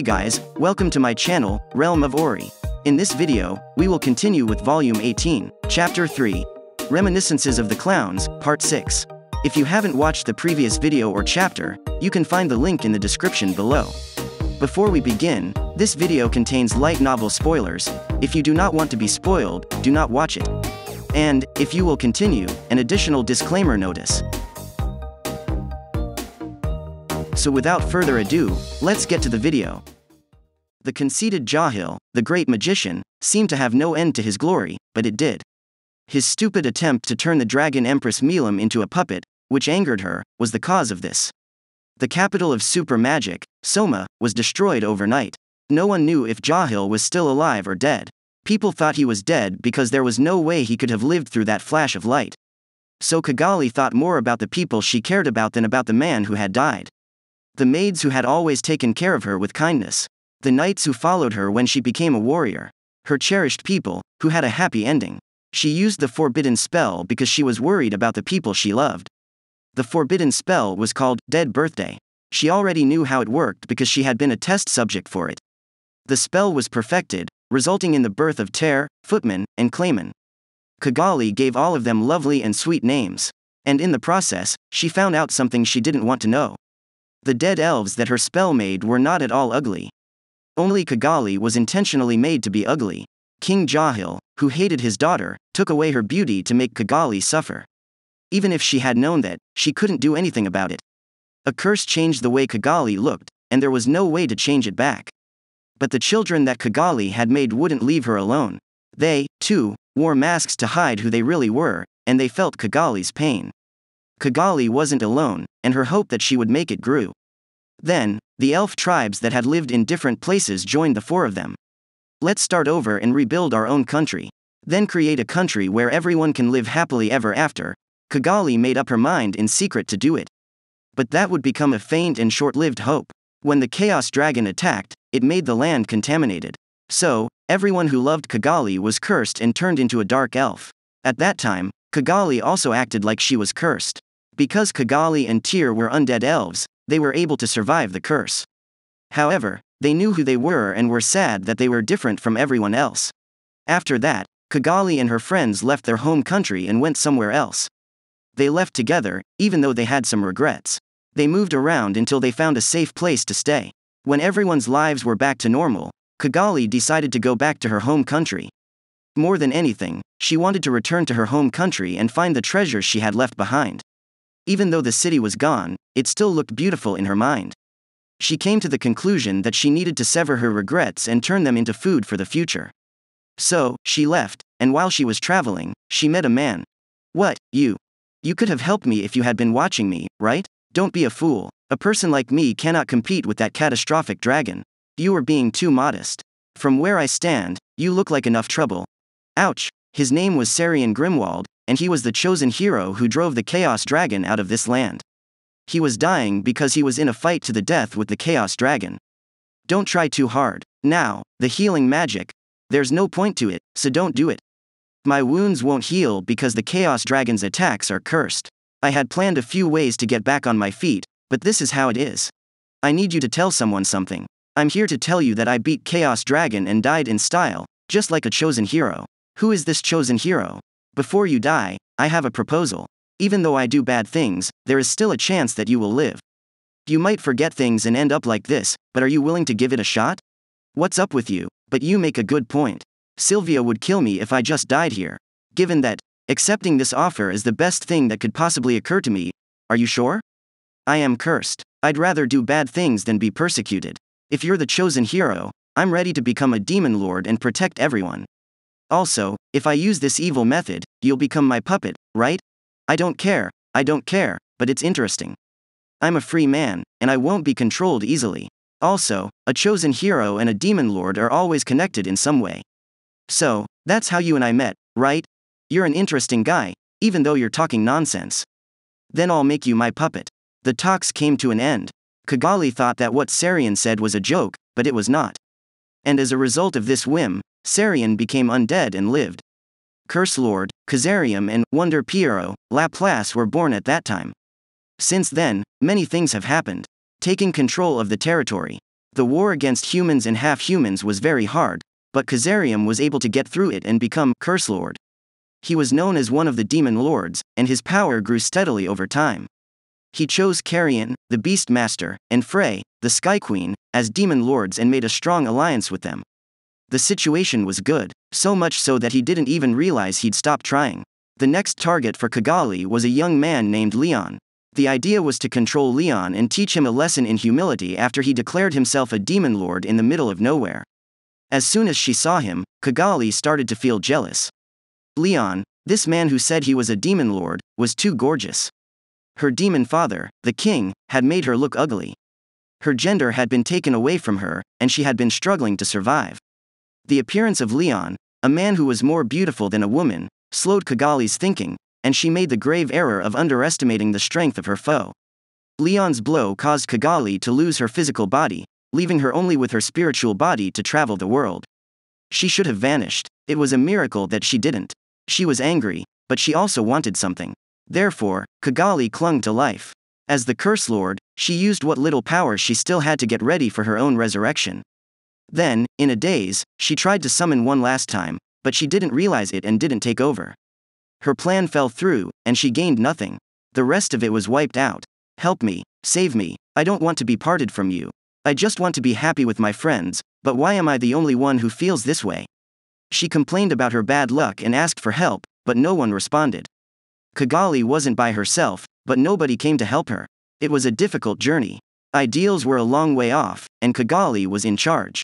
Hey guys, welcome to my channel, Realm of Ori. In this video, we will continue with Volume 18, Chapter 3, Reminiscences of the Clowns, Part 6. If you haven't watched the previous video or chapter, you can find the link in the description below. Before we begin, this video contains light novel spoilers, if you do not want to be spoiled, do not watch it. And, if you will continue, an additional disclaimer notice. So without further ado, let's get to the video. The conceited Jahil, the great magician, seemed to have no end to his glory, but it did. His stupid attempt to turn the dragon Empress Milim into a puppet, which angered her, was the cause of this. The capital of super magic, Soma, was destroyed overnight. No one knew if Jahil was still alive or dead. People thought he was dead because there was no way he could have lived through that flash of light. So Kagali thought more about the people she cared about than about the man who had died the maids who had always taken care of her with kindness, the knights who followed her when she became a warrior, her cherished people, who had a happy ending. She used the forbidden spell because she was worried about the people she loved. The forbidden spell was called Dead Birthday. She already knew how it worked because she had been a test subject for it. The spell was perfected, resulting in the birth of Tear, Footman, and Clayman. Kagali gave all of them lovely and sweet names. And in the process, she found out something she didn't want to know. The dead elves that her spell made were not at all ugly. Only Kagali was intentionally made to be ugly. King Jahil, who hated his daughter, took away her beauty to make Kagali suffer. Even if she had known that, she couldn't do anything about it. A curse changed the way Kagali looked, and there was no way to change it back. But the children that Kagali had made wouldn't leave her alone. They, too, wore masks to hide who they really were, and they felt Kagali's pain. Kagali wasn't alone, and her hope that she would make it grew. Then, the elf tribes that had lived in different places joined the four of them. Let's start over and rebuild our own country. Then create a country where everyone can live happily ever after. Kagali made up her mind in secret to do it. But that would become a faint and short lived hope. When the Chaos Dragon attacked, it made the land contaminated. So, everyone who loved Kagali was cursed and turned into a dark elf. At that time, Kagali also acted like she was cursed. Because Kagali and Tear were undead elves, they were able to survive the curse. However, they knew who they were and were sad that they were different from everyone else. After that, Kagali and her friends left their home country and went somewhere else. They left together, even though they had some regrets. They moved around until they found a safe place to stay. When everyone's lives were back to normal, Kagali decided to go back to her home country. More than anything, she wanted to return to her home country and find the treasures she had left behind. Even though the city was gone, it still looked beautiful in her mind. She came to the conclusion that she needed to sever her regrets and turn them into food for the future. So, she left, and while she was traveling, she met a man. What, you? You could have helped me if you had been watching me, right? Don't be a fool. A person like me cannot compete with that catastrophic dragon. You are being too modest. From where I stand, you look like enough trouble. Ouch. His name was Sarion Grimwald, and he was the chosen hero who drove the Chaos Dragon out of this land. He was dying because he was in a fight to the death with the Chaos Dragon. Don't try too hard. Now, the healing magic. There's no point to it, so don't do it. My wounds won't heal because the Chaos Dragon's attacks are cursed. I had planned a few ways to get back on my feet, but this is how it is. I need you to tell someone something. I'm here to tell you that I beat Chaos Dragon and died in style, just like a chosen hero. Who is this chosen hero? Before you die, I have a proposal. Even though I do bad things, there is still a chance that you will live. You might forget things and end up like this, but are you willing to give it a shot? What's up with you? But you make a good point. Sylvia would kill me if I just died here. Given that, accepting this offer is the best thing that could possibly occur to me, are you sure? I am cursed. I'd rather do bad things than be persecuted. If you're the chosen hero, I'm ready to become a demon lord and protect everyone. Also, if I use this evil method, you'll become my puppet, right? I don't care, I don't care, but it's interesting. I'm a free man, and I won't be controlled easily. Also, a chosen hero and a demon lord are always connected in some way. So, that's how you and I met, right? You're an interesting guy, even though you're talking nonsense. Then I'll make you my puppet. The talks came to an end. Kagali thought that what Sarion said was a joke, but it was not. And as a result of this whim, Sarion became undead and lived. Curse Lord, Kazaream and Wonder Pierrot, Laplace were born at that time. Since then, many things have happened. Taking control of the territory. The war against humans and half-humans was very hard, but Kazaream was able to get through it and become Curse Lord. He was known as one of the demon lords, and his power grew steadily over time. He chose Carrion, the Beast Master, and Frey, the Sky Queen, as demon lords and made a strong alliance with them. The situation was good, so much so that he didn't even realize he'd stopped trying. The next target for Kagali was a young man named Leon. The idea was to control Leon and teach him a lesson in humility after he declared himself a demon lord in the middle of nowhere. As soon as she saw him, Kagali started to feel jealous. Leon, this man who said he was a demon lord, was too gorgeous. Her demon father, the king, had made her look ugly. Her gender had been taken away from her, and she had been struggling to survive. The appearance of Leon, a man who was more beautiful than a woman, slowed Kagali's thinking, and she made the grave error of underestimating the strength of her foe. Leon's blow caused Kagali to lose her physical body, leaving her only with her spiritual body to travel the world. She should have vanished, it was a miracle that she didn't. She was angry, but she also wanted something. Therefore, Kagali clung to life. As the Curse Lord, she used what little power she still had to get ready for her own resurrection. Then, in a daze, she tried to summon one last time, but she didn't realize it and didn't take over. Her plan fell through, and she gained nothing. The rest of it was wiped out. Help me, save me, I don't want to be parted from you. I just want to be happy with my friends, but why am I the only one who feels this way? She complained about her bad luck and asked for help, but no one responded. Kagali wasn't by herself, but nobody came to help her. It was a difficult journey. Ideals were a long way off, and Kagali was in charge.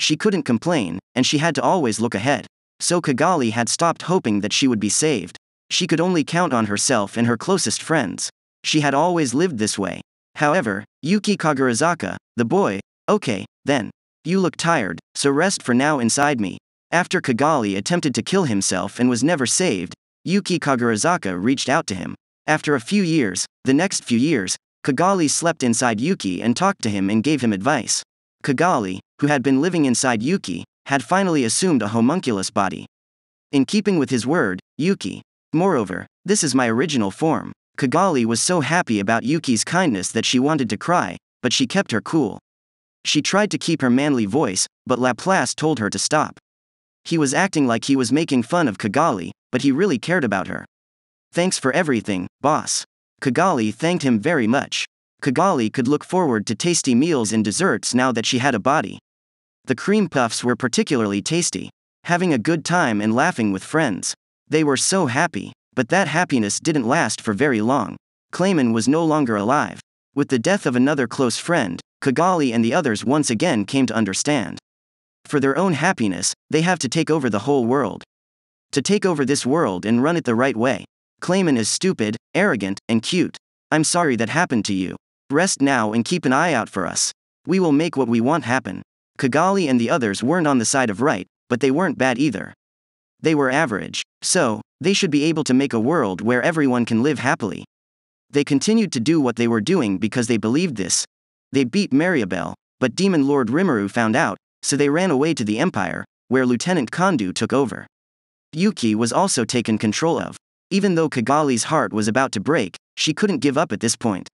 She couldn't complain, and she had to always look ahead. So Kagali had stopped hoping that she would be saved. She could only count on herself and her closest friends. She had always lived this way. However, Yuki Kagurazaka, the boy, okay, then. You look tired, so rest for now inside me. After Kagali attempted to kill himself and was never saved, Yuki Kagurazaka reached out to him. After a few years, the next few years, Kagali slept inside Yuki and talked to him and gave him advice. Kagali, who had been living inside Yuki, had finally assumed a homunculus body. In keeping with his word, Yuki. Moreover, this is my original form. Kagali was so happy about Yuki's kindness that she wanted to cry, but she kept her cool. She tried to keep her manly voice, but Laplace told her to stop. He was acting like he was making fun of Kagali, but he really cared about her. Thanks for everything, boss. Kagali thanked him very much. Kagali could look forward to tasty meals and desserts now that she had a body. The cream puffs were particularly tasty. Having a good time and laughing with friends. They were so happy, but that happiness didn't last for very long. Clayman was no longer alive. With the death of another close friend, Kagali and the others once again came to understand. For their own happiness, they have to take over the whole world. To take over this world and run it the right way. Clayman is stupid, arrogant, and cute. I'm sorry that happened to you. Rest now and keep an eye out for us. We will make what we want happen. Kagali and the others weren't on the side of right, but they weren't bad either. They were average, so, they should be able to make a world where everyone can live happily. They continued to do what they were doing because they believed this. They beat Mariabel, but Demon Lord Rimuru found out, so they ran away to the Empire, where Lieutenant Kondo took over. Yuki was also taken control of. Even though Kagali's heart was about to break, she couldn't give up at this point.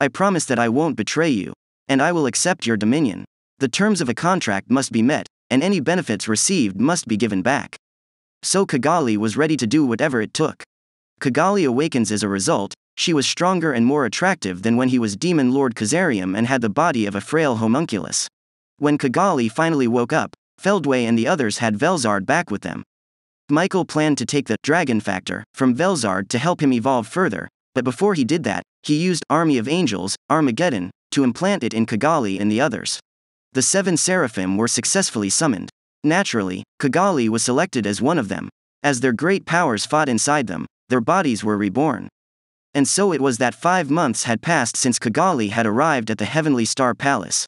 I promise that I won't betray you, and I will accept your dominion. The terms of a contract must be met, and any benefits received must be given back. So Kagali was ready to do whatever it took. Kagali awakens as a result, she was stronger and more attractive than when he was Demon Lord Kazaream and had the body of a frail homunculus. When Kagali finally woke up, Feldway and the others had Velzard back with them. Michael planned to take the Dragon Factor from Velzard to help him evolve further, but before he did that, he used Army of Angels, Armageddon, to implant it in Kagali and the others the seven seraphim were successfully summoned. Naturally, Kagali was selected as one of them. As their great powers fought inside them, their bodies were reborn. And so it was that five months had passed since Kagali had arrived at the Heavenly Star Palace.